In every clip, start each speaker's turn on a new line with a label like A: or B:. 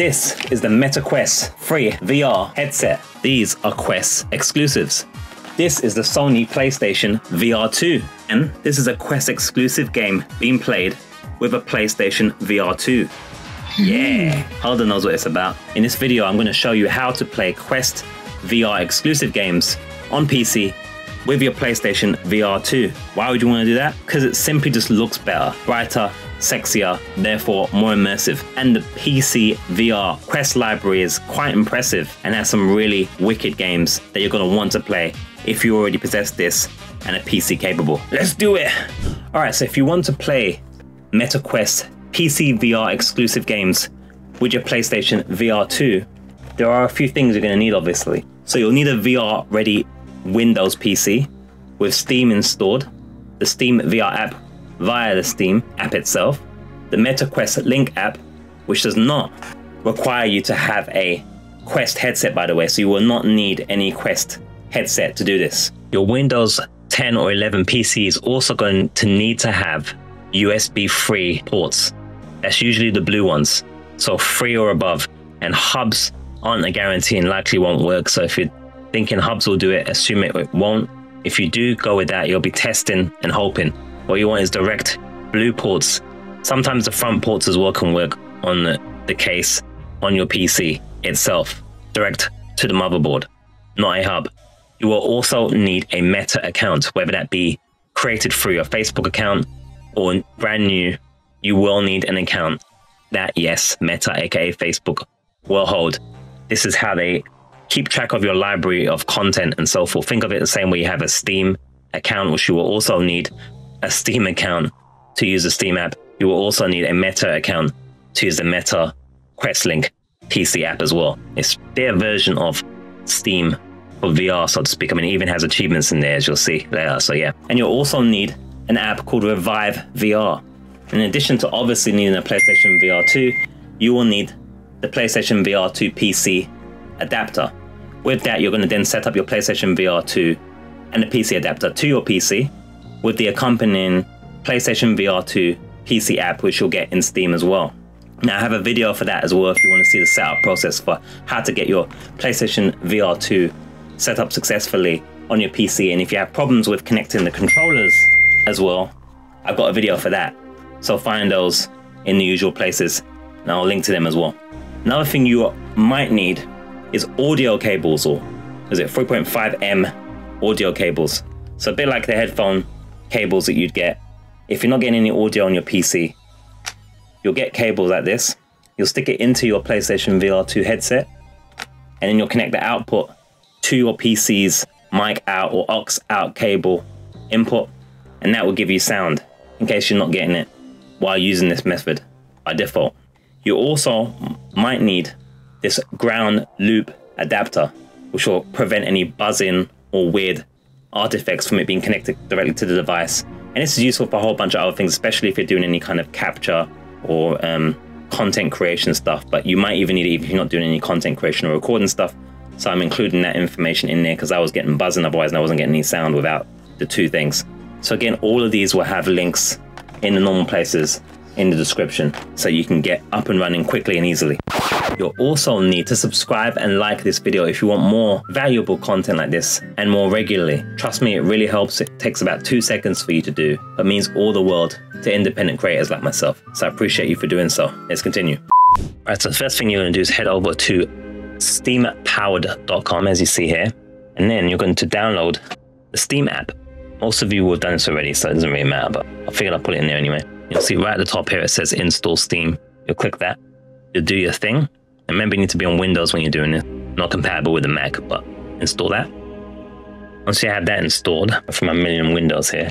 A: This is the MetaQuest free VR headset. These are Quest exclusives. This is the Sony PlayStation VR 2, and this is a Quest exclusive game being played with a PlayStation VR 2. Yeah, Holden knows what it's about. In this video, I'm going to show you how to play Quest VR exclusive games on PC with your PlayStation VR 2. Why would you want to do that? Because it simply just looks better, brighter, sexier, therefore more immersive. And the PC VR Quest library is quite impressive and has some really wicked games that you're going to want to play if you already possess this and a PC capable. Let's do it! Alright, so if you want to play MetaQuest PC VR exclusive games with your PlayStation VR 2, there are a few things you're going to need obviously. So you'll need a VR ready Windows PC with Steam installed, the Steam VR app via the Steam app itself, the MetaQuest Link app, which does not require you to have a Quest headset, by the way, so you will not need any Quest headset to do this. Your Windows 10 or 11 PC is also going to need to have USB 3 ports. That's usually the blue ones, so free or above. And hubs aren't a guarantee and likely won't work. So if you're thinking hubs will do it, assume it won't. If you do go with that, you'll be testing and hoping. What you want is direct blue ports. Sometimes the front ports as well can work on the, the case on your PC itself, direct to the motherboard, not a hub. You will also need a Meta account, whether that be created through your Facebook account or brand new, you will need an account that, yes, Meta, aka Facebook, will hold. This is how they keep track of your library of content and so forth. Think of it the same way you have a Steam account, which you will also need a Steam account to use the Steam app. You will also need a Meta account to use the Meta QuestLink PC app as well. It's their version of Steam for VR, so to speak. I mean, it even has achievements in there, as you'll see later. So yeah, and you'll also need an app called Revive VR. In addition to obviously needing a PlayStation VR 2, you will need the PlayStation VR 2 PC adapter. With that, you're going to then set up your PlayStation VR 2 and the PC adapter to your PC with the accompanying PlayStation VR 2 PC app, which you'll get in Steam as well. Now, I have a video for that as well if you want to see the setup process for how to get your PlayStation VR 2 set up successfully on your PC. And if you have problems with connecting the controllers as well, I've got a video for that. So find those in the usual places and I'll link to them as well. Another thing you might need is audio cables or is it 3.5M audio cables. So a bit like the headphone cables that you'd get. If you're not getting any audio on your PC, you'll get cables like this. You'll stick it into your PlayStation VR 2 headset and then you'll connect the output to your PC's mic out or aux out cable input and that will give you sound in case you're not getting it while using this method by default. You also might need this ground loop adapter, which will prevent any buzzing or weird artifacts from it being connected directly to the device. And this is useful for a whole bunch of other things, especially if you're doing any kind of capture or um, content creation stuff. But you might even need it if you're not doing any content creation or recording stuff. So I'm including that information in there because I was getting buzzing otherwise and I wasn't getting any sound without the two things. So again, all of these will have links in the normal places in the description so you can get up and running quickly and easily. You'll also need to subscribe and like this video if you want more valuable content like this and more regularly. Trust me, it really helps. It takes about two seconds for you to do, but means all the world to independent creators like myself. So I appreciate you for doing so. Let's continue. All right, so the first thing you're to do is head over to steampowered.com as you see here, and then you're going to download the Steam app. Most of you will have done this already, so it doesn't really matter, but I figured I'll put it in there anyway. You'll see right at the top here, it says install Steam. You'll click that. You'll do your thing. And remember, you need to be on Windows when you're doing it. Not compatible with the Mac, but install that. Once you have that installed from a million windows here,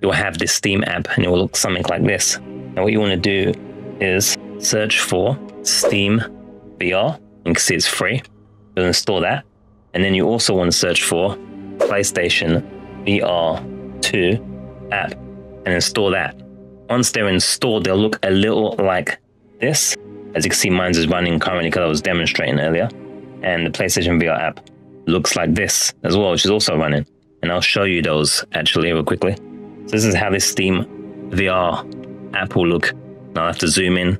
A: you'll have this Steam app and it will look something like this. Now what you want to do is search for Steam VR. You can see it's free. You'll install that. And then you also want to search for PlayStation VR 2 app and install that. Once they're installed, they'll look a little like this. As you can see, mine is running currently because I was demonstrating earlier. And the PlayStation VR app looks like this as well, which is also running. And I'll show you those actually real quickly. So this is how this Steam VR app will look. Now I have to zoom in,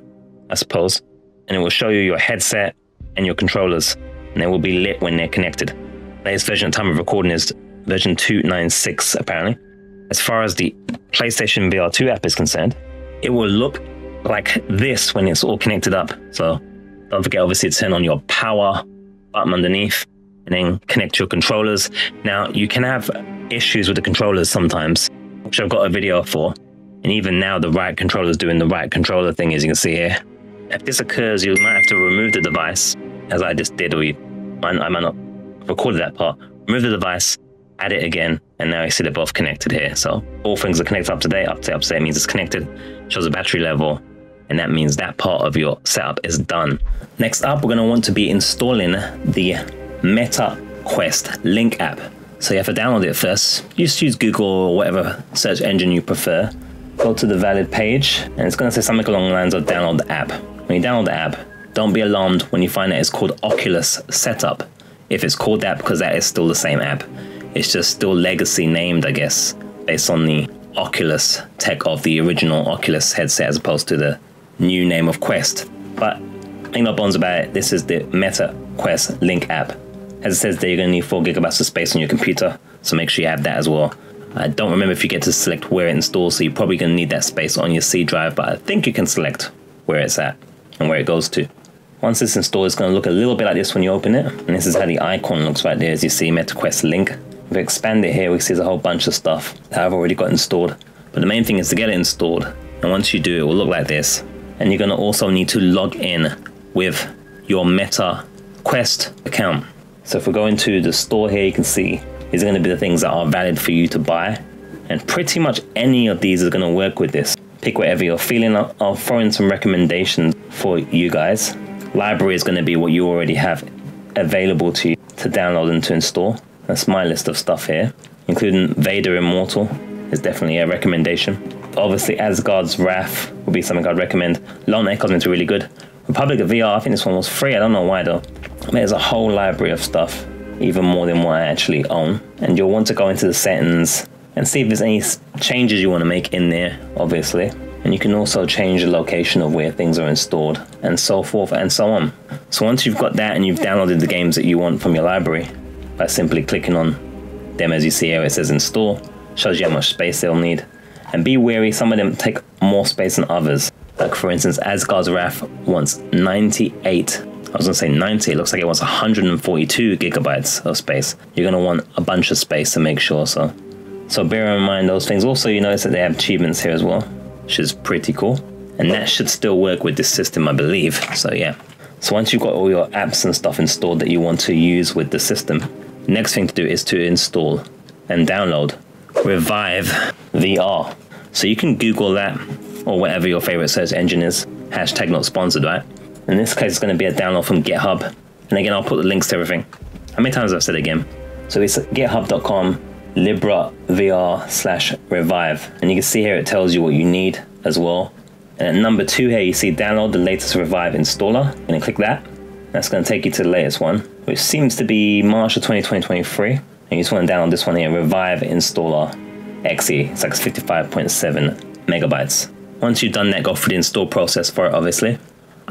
A: I suppose. and it will show you your headset and your controllers, and they will be lit when they're connected. Latest version at time of recording is version 296, apparently. As far as the PlayStation VR 2 app is concerned, it will look like this when it's all connected up. So don't forget, obviously, to turn on your power button underneath and then connect your controllers. Now, you can have issues with the controllers sometimes, which I've got a video for. And even now, the right controller is doing the right controller thing, as you can see here. If this occurs, you might have to remove the device, as I just did, or you, I, I might not recorded that part. Remove the device, add it again, and now you see they're both connected here. So all things are connected up to date. Up to up to date means it's connected, shows the battery level, and that means that part of your setup is done. Next up, we're going to want to be installing the Meta Quest Link app. So you have to download it first. You just use Google or whatever search engine you prefer. Go to the valid page, and it's going to say something along the lines of download the app. When you download the app, don't be alarmed when you find that it's called Oculus Setup. If it's called that, because that is still the same app. It's just still legacy named, I guess, based on the Oculus tech of the original Oculus headset as opposed to the new name of Quest. But ain't no bones about it. This is the Meta Quest Link app. As it says there, you're to need 4 gigabytes of space on your computer, so make sure you have that as well. I don't remember if you get to select where it installs, so you're probably to need that space on your C drive, but I think you can select where it's at and where it goes to. Once it's installed, it's to look a little bit like this when you open it, and this is how the icon looks right there as you see MetaQuest Link. If we expand it here, we see there's a whole bunch of stuff that I've already got installed. But the main thing is to get it installed, and once you do, it will look like this. And you're going to also need to log in with your Meta Quest account. So if we go into the store here, you can see these are going to be the things that are valid for you to buy. And pretty much any of these is going to work with this. Pick whatever you're feeling. I'll, throw in some recommendations for you guys. Library is going to be what you already have available to you to download and to install. That's my list of stuff here, including Vader Immortal is definitely a recommendation. Obviously, Asgard's Wrath would be something I'd recommend. Lone Echoes is really good. Republic of VR, I think this one was free. I don't know why though. There's a whole library of stuff, even more than what I actually own. And you'll want to go into the settings and see if there's any changes you want to make in there, obviously. And you can also change the location of where things are installed and so forth and so on. So once you've got that and you've downloaded the games that you want from your library by simply clicking on them as you see here, it says install, shows you how much space they'll need. And be wary, some of them take more space than others. Like for instance, Asgard's Wrath wants 98 I was gonna say 90, it looks like it wants 142 gigabytes of space. You're gonna want a bunch of space to make sure so. So bear in mind those things. Also, you notice that they have achievements here as well, which is pretty cool. And that should still work with this system, I believe. So yeah. So once you've got all your apps and stuff installed that you want to use with the system, next thing to do is to install and download Revive VR. So you can Google that or whatever your favorite search engine is. Hashtag not sponsored, right? In this case, it's going to be a download from GitHub. And again, I'll put the links to everything. How many times have I said it again? So it's github.com libra vr slash revive and you can see here it tells you what you need as well and at number two here you see download the latest revive installer and click that that's going to take you to the latest one which seems to be march of 2023 and you just want to download this one here revive installer xe it's like 55.7 megabytes once you've done that go through the install process for it obviously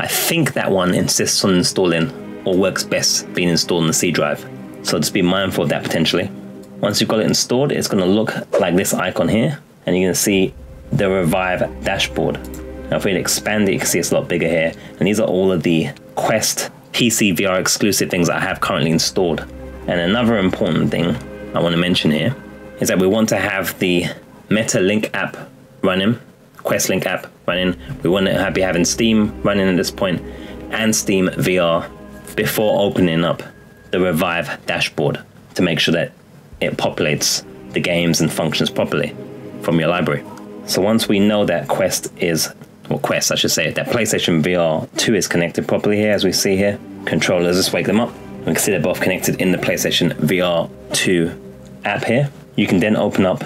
A: I think that one insists on installing or works best being installed on the C drive. So just be mindful of that potentially. Once you've got it installed, it's going to look like this icon here, and you're going to see the Revive dashboard. Now, if we expand it, you can see it's a lot bigger here. And these are all of the Quest PC VR exclusive things that I have currently installed. And another important thing I want to mention here is that we want to have the Meta Link app running Quest Link app running. We want to be having Steam running at this point and Steam VR before opening up the Revive dashboard to make sure that it populates the games and functions properly from your library. So once we know that Quest is, or Quest I should say, that PlayStation VR 2 is connected properly here as we see here, controllers, let's wake them up. We can see they're both connected in the PlayStation VR 2 app here. You can then open up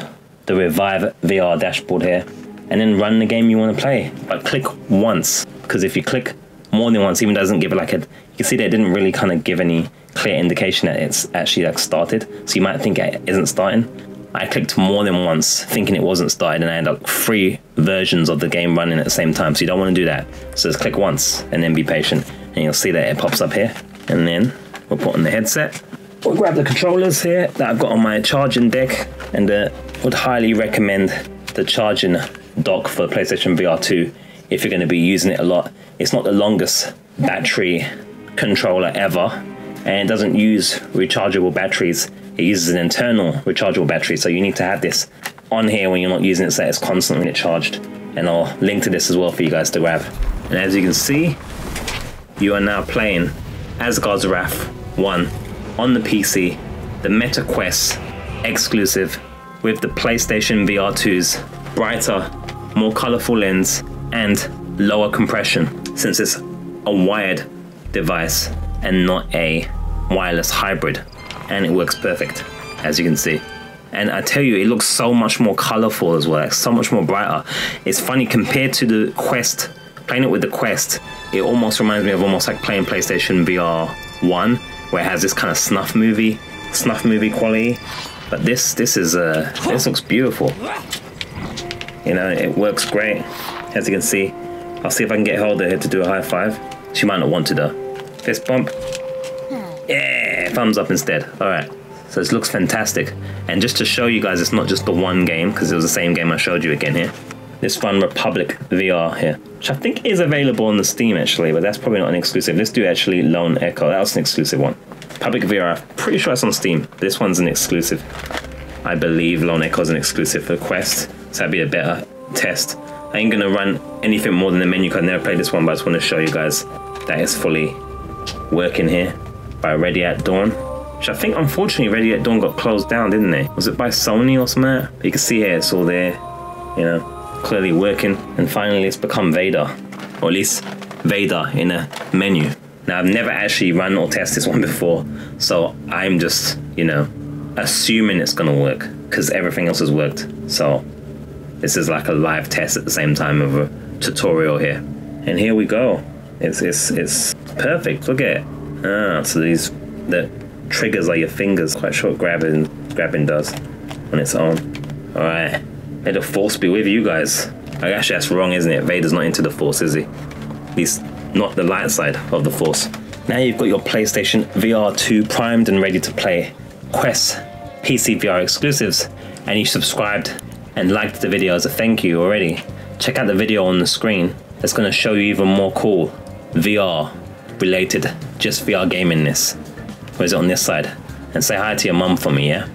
A: the Revive VR dashboard here and then run the game you want to play. But click once, because if you click more than once, even doesn't give it like a. You can see that it didn't really kind of give any clear indication that it's actually like started. So you might think it isn't starting. I clicked more than once thinking it wasn't started and I had like three versions of the game running at the same time. So you don't want to do that. So just click once and then be patient. And you'll see that it pops up here. And then we'll put on the headset. We'll grab the controllers here that I've got on my charging deck and uh, would highly recommend the charging dock for PlayStation VR 2 if you're going to be using it a lot. It's not the longest battery controller ever and it doesn't use rechargeable batteries it uses an internal rechargeable battery, so you need to have this on here when you're not using it so it's constantly charged. And I'll link to this as well for you guys to grab. And as you can see, you are now playing Asgard's Wrath 1 on the PC, the Meta Quest exclusive with the PlayStation VR 2's brighter, more colorful lens and lower compression since it's a wired device and not a wireless hybrid and it works perfect, as you can see. And I tell you, it looks so much more colorful as well, so much more brighter. It's funny compared to the Quest, playing it with the Quest, it almost reminds me of almost like playing PlayStation VR 1, where it has this kind of snuff movie, snuff movie quality. But this, this is, uh, this looks beautiful. You know, it works great, as you can see. I'll see if I can get hold of here to do a high five. She might not want to though. Fist bump. Yeah, thumbs up instead. All right. So this looks fantastic. And just to show you guys, it's not just the one game, because it was the same game I showed you again here. This Fun Republic VR here, which I think is available on the Steam actually, but that's probably not an exclusive. Let's do actually Lone Echo. That was an exclusive one. Public VR, pretty sure it's on Steam. This one's an exclusive. I believe Lone Echo is an exclusive for Quest, so that'd be a better test. I ain't gonna run anything more than the menu because I never played this one, but I just want to show you guys that it's fully working here by Ready at Dawn. Which I think unfortunately Ready at Dawn got closed down, didn't they? Was it by Sony or something? You can see here it's all there, you know, clearly working. And finally it's become Vader. Or at least Vader in a menu. Now I've never actually run or tested this one before, so I'm just, you know, assuming it's gonna work because everything else has worked. So this is like a live test at the same time of a tutorial here. And here we go. It's it's it's perfect. Look at it. Ah, so these the triggers are your fingers. Quite what grabbing grabbing does on its own. All right, may the force be with you guys. I actually that's wrong, isn't it? Vader's not into the force, is he? At least not the light side of the force. Now you've got your PlayStation VR 2 primed and ready to play Quest PC VR exclusives, and you subscribed and liked the video as a thank you already. Check out the video on the screen. It's going to show you even more cool VR related just VR gamingness. Is it on this side? And say hi to your mum for me, yeah?